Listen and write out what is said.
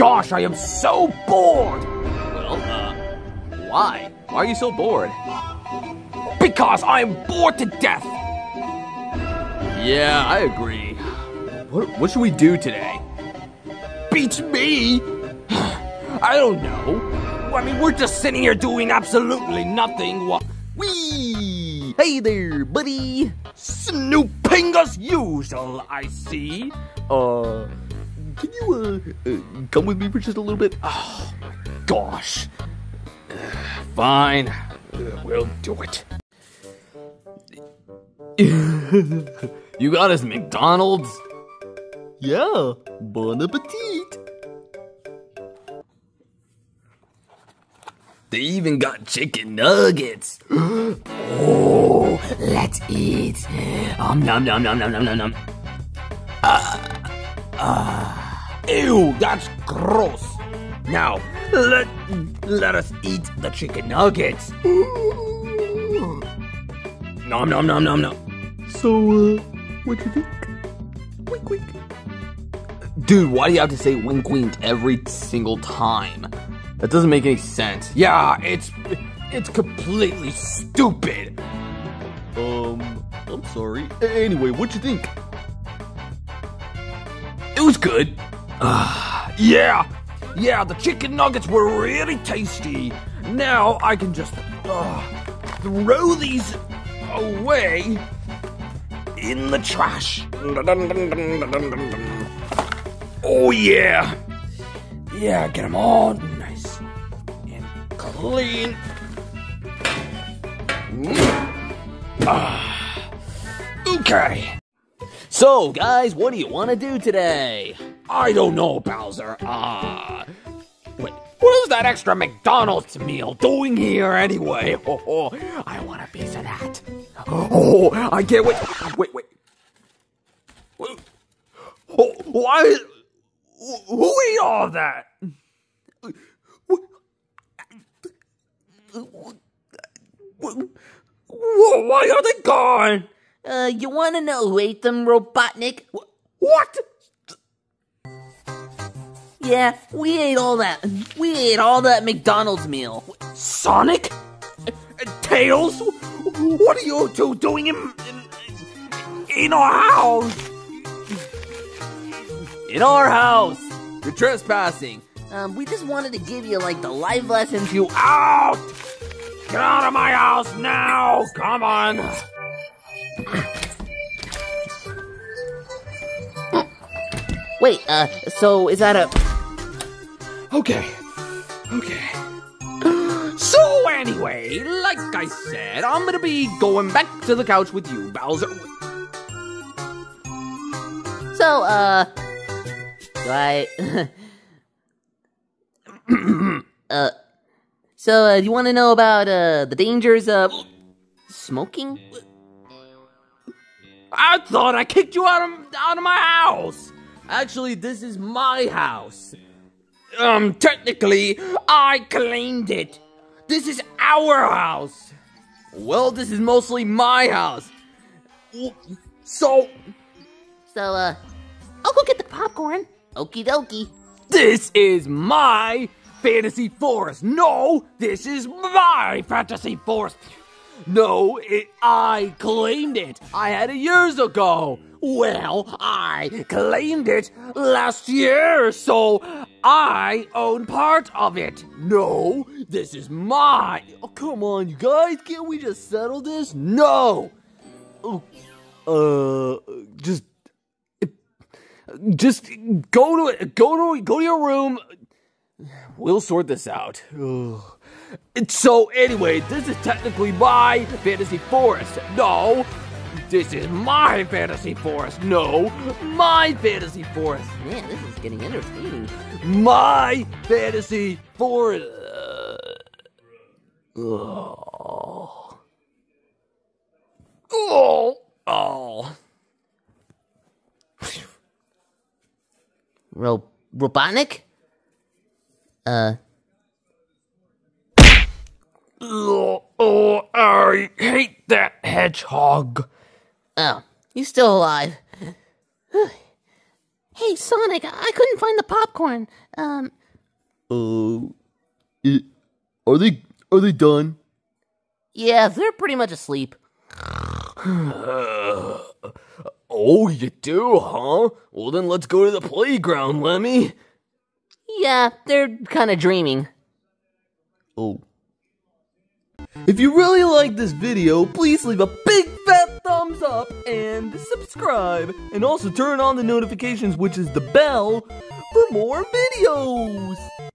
gosh, I am so bored! Well, uh, why? Why are you so bored? Because I am bored to death! Yeah, I agree. What, what should we do today? Beats me! I don't know. I mean, we're just sitting here doing absolutely nothing while Whee! Hey there, buddy! snooping as usual, I see. Uh, can you, uh, uh, come with me for just a little bit? Oh, my gosh. Fine. Uh, We'll do it. you got us McDonald's? Yeah, bon appetit. They even got chicken nuggets. Oh, let's eat. Um, nom nom nom nom nom nom nom. Ah, ew, that's gross. Now, let let us eat the chicken nuggets. Nom nom nom nom nom. So, uh, what you think? Wink, wink. Dude, why do you have to say wink wink every single time? That doesn't make any sense. Yeah, it's it's completely stupid. Um, I'm sorry. Anyway, what you think? It was good. Ah, yeah, yeah, the chicken nuggets were really tasty. Now I can just uh, throw these away in the trash. Oh yeah, yeah, get them all nice and clean. Ah, okay. So, guys, what do you want to do today? I don't know, Bowser. Ah. wait, what is that extra McDonald's meal doing here anyway? Oh, oh, I want a piece of that. Oh, I can't wait. Wait, wait. Wait. Oh, why? Who ate all that? Why are they gone? Uh, you wanna know who ate them, Robotnik? What? Yeah, we ate all that. We ate all that McDonald's meal. Sonic? Tails? What are you two doing in, in, in our house? In our house! You're trespassing. Um, we just wanted to give you like the life lessons you. You out! Get out of my house now! Come on! Wait, uh, so is that a? Okay. Okay. So anyway, like I said, I'm gonna be going back to the couch with you, Bowser. So, uh, do I? uh, so uh, you want to know about uh the dangers of smoking? I thought I kicked you out of out of my house. Actually, this is my house. Um, technically, I claimed it. This is our house. Well, this is mostly my house. So, So, uh, I'll go get the popcorn. Okie dokie. this is my fantasy forest. No, this is my fantasy forest. No, it, I claimed it. I had it years ago. Well, I claimed it last year, so I own part of it. No, this is my. Oh, come on, you guys. Can't we just settle this? No, uh, just, just go to it. Go to go to your room. We'll sort this out. Ugh. So anyway, this is technically my fantasy forest. No, this is my fantasy forest. No, my fantasy forest. Man, this is getting entertaining. My fantasy forest. Oh. Oh. Oh. Ro- Robotnik? Uh, Oh, oh, I hate that hedgehog. oh, he's still alive. Hey, Sonic, I couldn't find the popcorn. Um, Uh, it, are they are they done? yeah, they're pretty much asleep. Oh, you do, huh? Well, then let's go to the playground, Lemmy. Yeah, they're kind of dreaming. Oh. If you really like this video, please leave a big fat thumbs up and subscribe. And also turn on the notifications, which is the bell, for more videos.